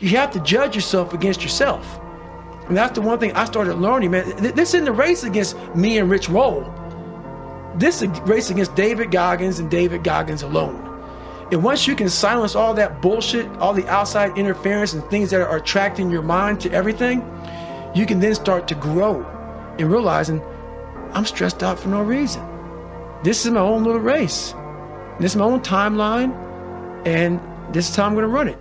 you have to judge yourself against yourself. And that's the one thing I started learning, man. This isn't a race against me and Rich Roll. This is a race against David Goggins and David Goggins alone. And once you can silence all that bullshit, all the outside interference and things that are attracting your mind to everything, you can then start to grow and realizing I'm stressed out for no reason. This is my own little race. This is my own timeline, and this is how I'm going to run it.